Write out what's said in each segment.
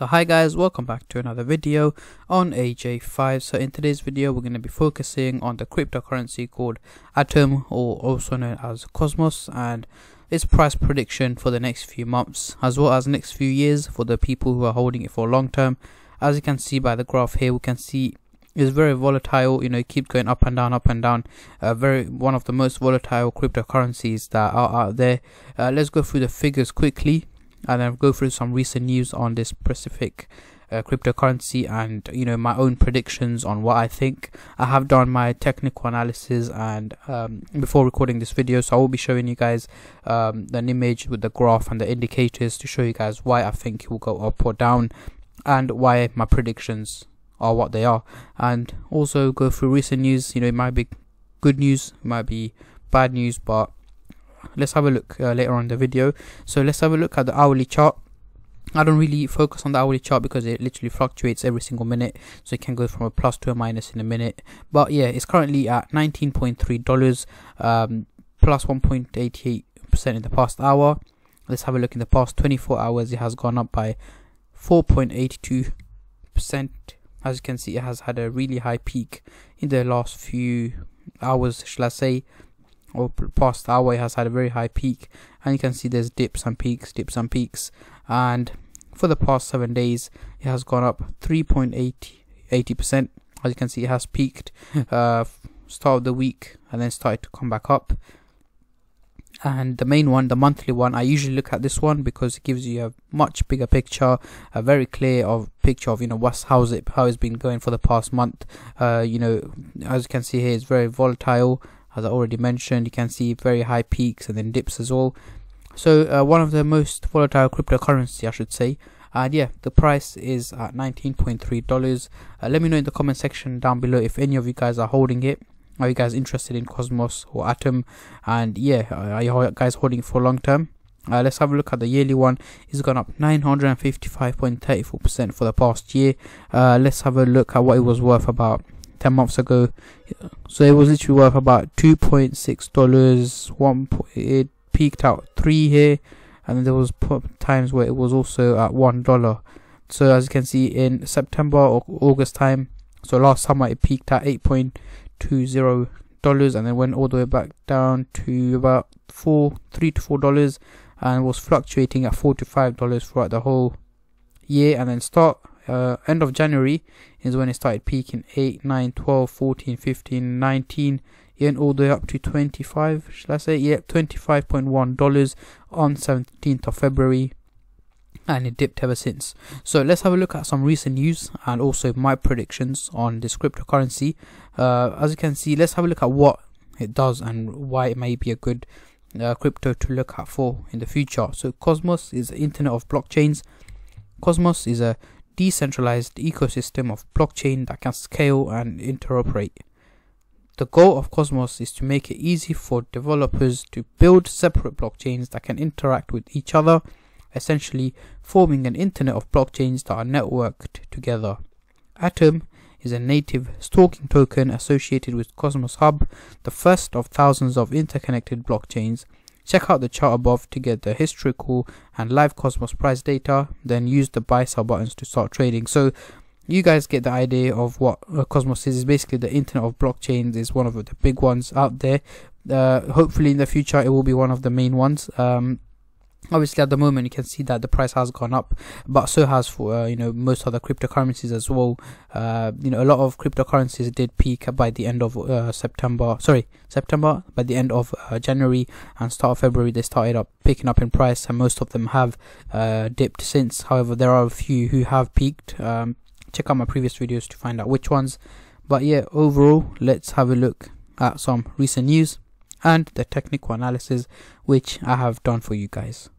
So hi guys, welcome back to another video on AJ5. So in today's video we're going to be focusing on the cryptocurrency called Atom or also known as Cosmos and its price prediction for the next few months as well as next few years for the people who are holding it for long term. As you can see by the graph here we can see it's very volatile you know keep going up and down up and down uh, very one of the most volatile cryptocurrencies that are out there uh, let's go through the figures quickly and then go through some recent news on this specific uh, cryptocurrency and you know my own predictions on what I think. I have done my technical analysis and um, before recording this video, so I will be showing you guys um, an image with the graph and the indicators to show you guys why I think it will go up or down and why my predictions are what they are, and also go through recent news. You know, it might be good news, it might be bad news, but let's have a look uh, later on in the video. So let's have a look at the hourly chart. I don't really focus on the hourly chart because it literally fluctuates every single minute. So it can go from a plus to a minus in a minute. But yeah it's currently at 19.3 dollars um, plus 1.88 percent in the past hour. Let's have a look in the past 24 hours. It has gone up by 4.82 percent. As you can see it has had a really high peak in the last few hours shall I say or past hour way has had a very high peak. And you can see there's dips and peaks dips and peaks. And for the past seven days it has gone up 3.80 percent. As you can see it has peaked uh, start of the week and then started to come back up. And the main one the monthly one i usually look at this one because it gives you a much bigger picture a very clear of picture of you know what's how's it how it's been going for the past month. Uh, you know as you can see here it's very volatile as I already mentioned you can see very high peaks and then dips as well. So uh, one of the most volatile cryptocurrency I should say. And yeah the price is at 19.3 dollars. Uh, let me know in the comment section down below if any of you guys are holding it. Are you guys interested in Cosmos or Atom? And yeah are you guys holding for long term? Uh, let's have a look at the yearly one. It's gone up 955.34% for the past year. Uh, let's have a look at what it was worth about 10 months ago. So it was literally worth about 2.6 dollars one it peaked out three here. And then there was times where it was also at one dollar. So as you can see in september or august time so last summer it peaked at 8.20 dollars and then went all the way back down to about four three to four dollars and was fluctuating at four to five dollars throughout the whole year and then start uh, end of January is when it started peaking 8, 9, 12, 14, 15, 19, and all the way up to 25, shall I say? Yep, $25.1 on 17th of February and it dipped ever since. So let's have a look at some recent news and also my predictions on this cryptocurrency. Uh, as you can see, let's have a look at what it does and why it may be a good uh, crypto to look at for in the future. So Cosmos is the internet of blockchains. Cosmos is a decentralized ecosystem of blockchain that can scale and interoperate. The goal of Cosmos is to make it easy for developers to build separate blockchains that can interact with each other, essentially forming an internet of blockchains that are networked together. Atom is a native staking token associated with Cosmos Hub, the first of thousands of interconnected blockchains Check out the chart above to get the historical and live Cosmos price data, then use the buy sell buttons to start trading. So you guys get the idea of what uh, Cosmos is. It's basically the internet of blockchains is one of the big ones out there. Uh, hopefully in the future it will be one of the main ones. Um, obviously at the moment you can see that the price has gone up but so has for uh, you know most other cryptocurrencies as well. Uh, you know a lot of cryptocurrencies did peak by the end of uh, september sorry september by the end of uh, january and start of february they started up picking up in price and most of them have uh, dipped since. However there are a few who have peaked. Um, check out my previous videos to find out which ones. But yeah overall let's have a look at some recent news and the technical analysis which I have done for you guys.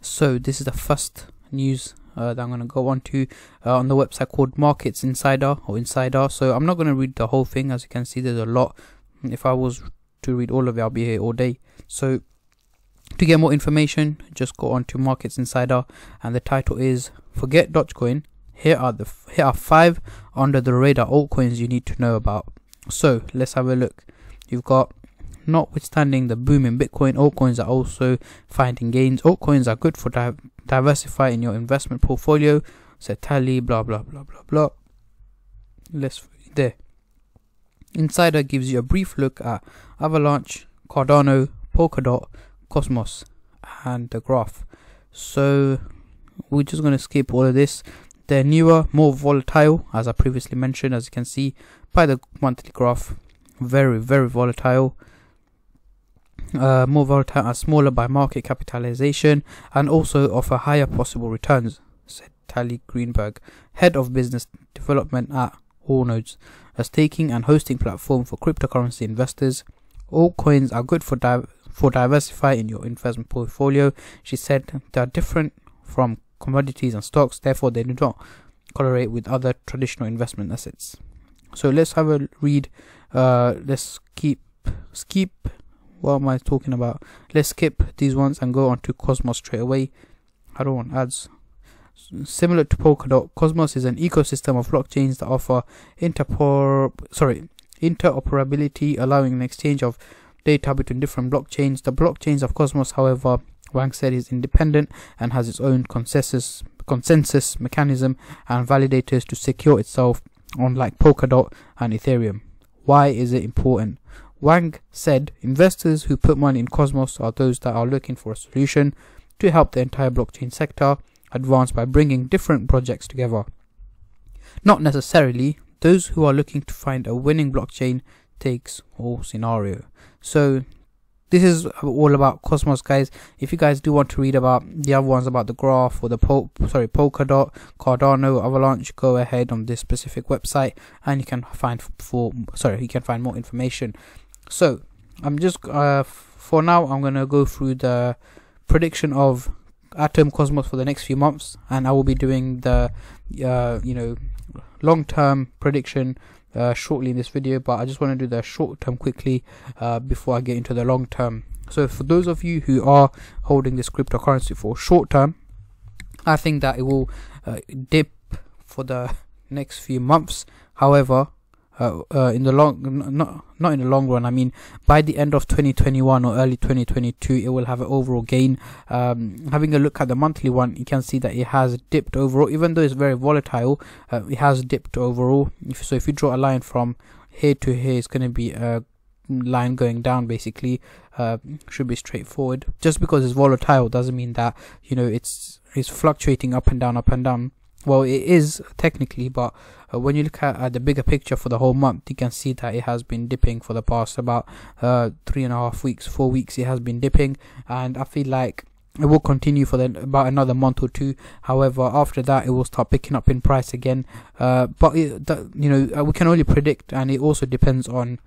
So this is the first news uh, that I'm going to go on to uh, on the website called Markets Insider or Insider. So I'm not going to read the whole thing as you can see there's a lot. If I was to read all of it I'll be here all day. So to get more information just go on to Markets Insider and the title is Forget Dogecoin. Here are the here are five under the radar altcoins you need to know about. So let's have a look. You've got notwithstanding the boom in Bitcoin, altcoins are also finding gains. Altcoins are good for di- diversifying your investment portfolio. Said Tally, blah blah blah blah blah. Let's there. Insider gives you a brief look at Avalanche, Cardano, Polkadot, Cosmos, and the graph. So we're just going to skip all of this. They're newer, more volatile, as I previously mentioned, as you can see by the monthly graph. Very, very volatile. Uh, more volatile and smaller by market capitalization, and also offer higher possible returns, said Tally Greenberg, head of business development at Allnodes, a staking and hosting platform for cryptocurrency investors. Altcoins are good for di- for diversifying your investment portfolio. She said they are different from commodities and stocks, therefore they do not correlate with other traditional investment assets. So let's have a read. Uh, let's keep skip. What am I talking about? Let's skip these ones and go on to Cosmos straight away. I don't want ads. Similar to Polkadot, Cosmos is an ecosystem of blockchains that offer interpor sorry interoperability, allowing an exchange of data between different blockchains. The blockchains of Cosmos, however, Wang said is independent and has its own consensus consensus mechanism and validators to secure itself, unlike Polkadot and Ethereum. Why is it important? Wang said investors who put money in Cosmos are those that are looking for a solution to help the entire blockchain sector advance by bringing different projects together. Not necessarily those who are looking to find a winning blockchain takes all scenario. So this is all about Cosmos, guys. If you guys do want to read about the other ones about the graph or the Pol- sorry Polkadot, Cardano, Avalanche, go ahead on this specific website and you can find for sorry you can find more information. So I'm just uh, for now I'm gonna go through the prediction of Atom Cosmos for the next few months, and I will be doing the uh, you know long term prediction uh, shortly in this video, but I just want to do the short term quickly uh, before I get into the long term. So for those of you who are holding this cryptocurrency for short term, I think that it will uh, dip for the next few months. However, uh, uh, in the long not not in the long run i mean by the end of 2021 or early 2022 it will have an overall gain. Um, having a look at the monthly one you can see that it has dipped overall even though it's very volatile uh, it has dipped overall. If, so if you draw a line from here to here it's going to be a line going down basically uh, should be straightforward. Just because it's volatile doesn't mean that you know it's it's fluctuating up and down up and down well it is technically but uh, when you look at, at, the bigger picture for the whole month you can see that it has been dipping for the past about uh, three and a half weeks four weeks it has been dipping. And i feel like it will continue for the, about another month or two. However after that it will start picking up in price again. Uh, but it, the, you know uh, we can only predict and it also depends on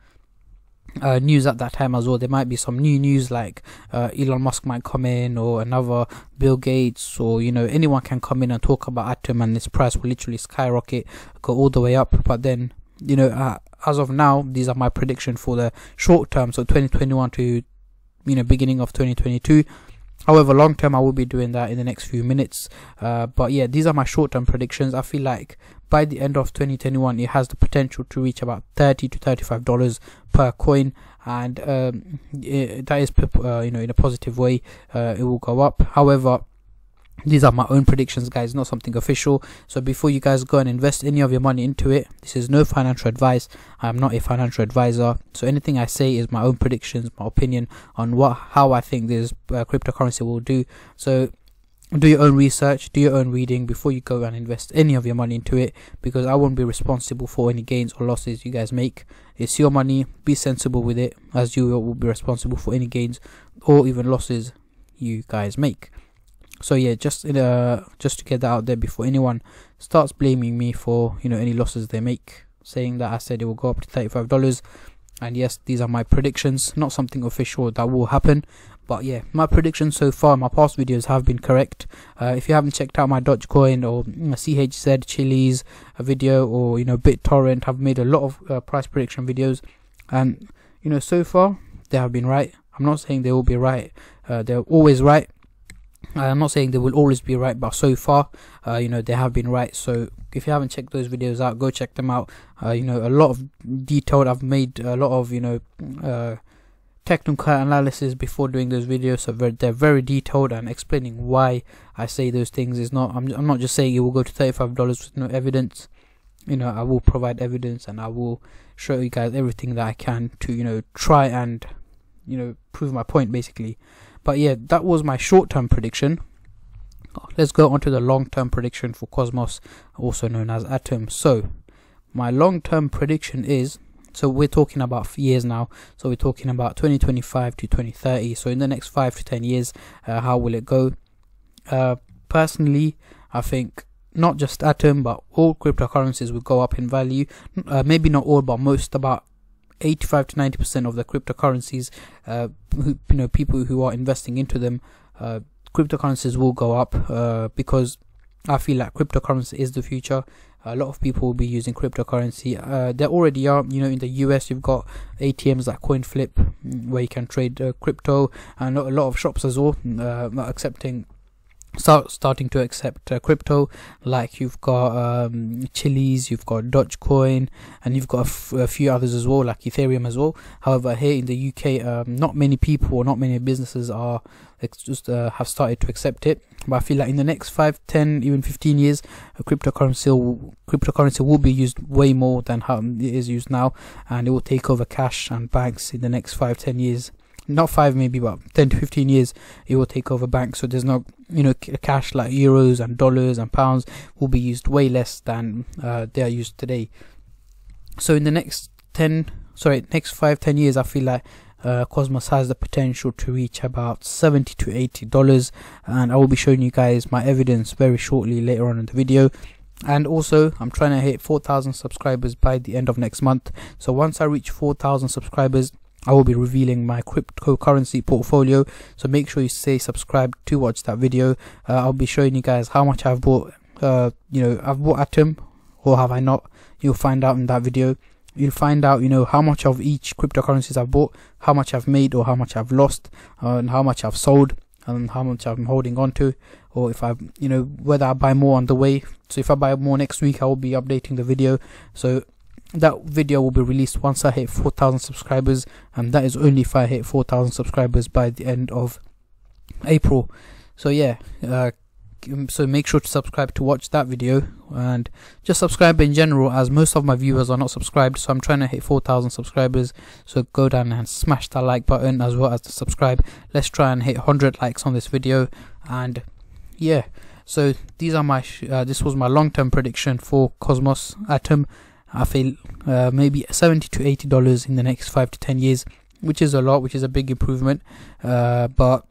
uh, news at that time as well. There might be some new news like uh, Elon Musk might come in, or another Bill Gates, or you know anyone can come in and talk about Atom, and this price will literally skyrocket, go all the way up. But then you know, uh, as of now, these are my prediction for the short term, so 2021 to you know beginning of 2022. However, long term, I will be doing that in the next few minutes. Uh, but yeah, these are my short term predictions. I feel like by the end of 2021, it has the potential to reach about 30 to 35 dollars per coin, and um, it, that is uh, you know in a positive way. Uh, it will go up. However, these are my own predictions guys not something official so before you guys go and invest any of your money into it this is no financial advice i'm not a financial advisor so anything i say is my own predictions my opinion on what how i think this uh, cryptocurrency will do so do your own research do your own reading before you go and invest any of your money into it because i won't be responsible for any gains or losses you guys make. It's your money be sensible with it as you will be responsible for any gains or even losses you guys make. So yeah just uh just to get that out there before anyone starts blaming me for you know any losses they make. Saying that i said it will go up to 35 dollars and yes these are my predictions. Not something official that will happen. But yeah my predictions so far my past videos have been correct. Uh, if you haven't checked out my dogecoin or chz chiliz a video or you know bittorrent i've made a lot of uh, price prediction videos. And you know so far they have been right. I'm not saying they will be right. Uh, they're always right I'm not saying they will always be right, but so far, uh, you know, they have been right. So if you haven't checked those videos out, go check them out. Uh, you know, a lot of detailed. I've made a lot of you know uh, technical analysis before doing those videos so they're very detailed and explaining why I say those things is not I'm, I'm not just saying it will go to $35 with no evidence you know I will provide evidence and I will show you guys everything that I can to you know try and you know prove my point basically but yeah that was my short-term prediction. Let's go on to the long-term prediction for Cosmos also known as Atom. So my long-term prediction is so we're talking about years now. So we're talking about 2025 to 2030 so in the next 5 to 10 years uh, how will it go? Uh, personally I think not just Atom, but all cryptocurrencies will go up in value. Uh, maybe not all, but most, about 85 to 90 percent of the cryptocurrencies, uh, who, you know, people who are investing into them, uh, cryptocurrencies will go up uh, because I feel like cryptocurrency is the future. A lot of people will be using cryptocurrency. Uh, there already are, you know, in the US, you've got ATMs like CoinFlip, mm, where you can trade uh, crypto, and a lot of shops as well accepting start starting to accept uh, crypto like you've got um, Chiliz, you've got Dogecoin, and you've got a, few others as well, like Ethereum as well. However, here in the UK, um, not many people or not many businesses are just uh, have started to accept it. But I feel like in the next 5, 10, even 15 years, cryptocurrency will, cryptocurrency will be used way more than how it is used now, and it will take over cash and banks in the next 5, 10 years not five maybe but 10 to 15 years it will take over banks. So there's no you know cash like euros and dollars and pounds will be used way less than uh, they are used today. So in the next 10 sorry next 5 10 years i feel like uh, Cosmos has the potential to reach about 70 to 80 dollars. And I will be showing you guys my evidence very shortly later on in the video. And also I'm trying to hit 4,000 subscribers by the end of next month. So once I reach 4,000 subscribers I will be revealing my cryptocurrency portfolio so make sure you stay subscribed to watch that video. Uh, I'll be showing you guys how much I've bought uh, you know I've bought Atom or have I not? You'll find out in that video. You'll find out you know how much of each cryptocurrencies I've bought how much I've made or how much I've lost uh, and how much I've sold and how much I'm holding on to or if I you know whether I buy more on the way. So if I buy more next week I will be updating the video. So that video will be released once I hit 4,000 subscribers and that is only if I hit 4,000 subscribers by the end of April. So yeah uh, um, so make sure to subscribe to watch that video and just subscribe in general as most of my viewers are not subscribed so I'm trying to hit 4,000 subscribers. So go down and smash that like button as well as to subscribe. Let's try and hit 100 likes on this video and yeah. So these are my uh, this was my long-term prediction for Cosmos Atom I feel uh, maybe 70 to 80 dollars in the next 5 to 10 years which is a lot which is a big improvement. Uh, but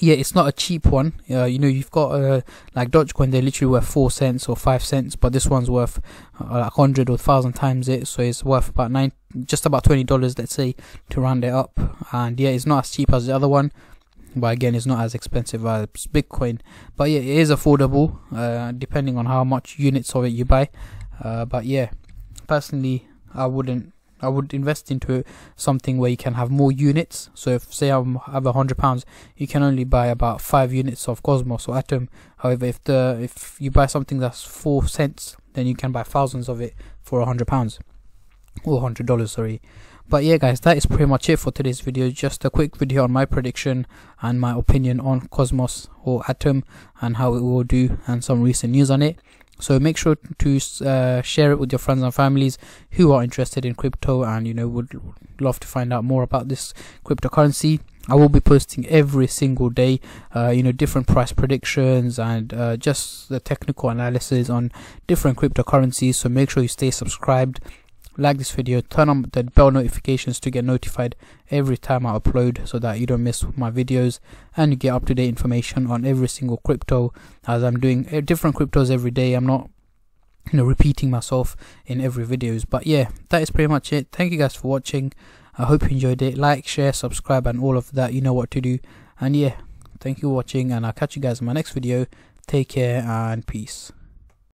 yeah it's not a cheap one. Uh, you know you've got uh, like Dogecoin they're literally worth 4 cents or 5 cents but this one's worth uh, like 100 or 1000 times it. So it's worth about 9 just about 20 dollars let's say to round it up. And yeah it's not as cheap as the other one. But again it's not as expensive as bitcoin. But yeah it is affordable uh, depending on how much units of it you buy. Uh, but yeah personally I wouldn't I would invest into something where you can have more units. So if say I have a hundred pounds, you can only buy about five units of Cosmos or Atom. However, if the if you buy something that's four cents, then you can buy thousands of it for a hundred pounds or hundred dollars. Sorry. But yeah, guys, that is pretty much it for today's video. Just a quick video on my prediction and my opinion on Cosmos or Atom and how it will do, and some recent news on it. So make sure to uh, share it with your friends and families who are interested in crypto and you know would love to find out more about this cryptocurrency. I will be posting every single day, uh, you know, different price predictions and uh, just the technical analysis on different cryptocurrencies. So make sure you stay subscribed like this video turn on the bell notifications to get notified every time i upload so that you don't miss my videos and you get up-to-date information on every single crypto as i'm doing eh, different cryptos every day. I'm not you know repeating myself in every videos. But yeah that is pretty much it. Thank you guys for watching. I hope you enjoyed it. Like share subscribe and all of that. You know what to do. And yeah thank you for watching and i'll catch you guys in my next video. Take care and peace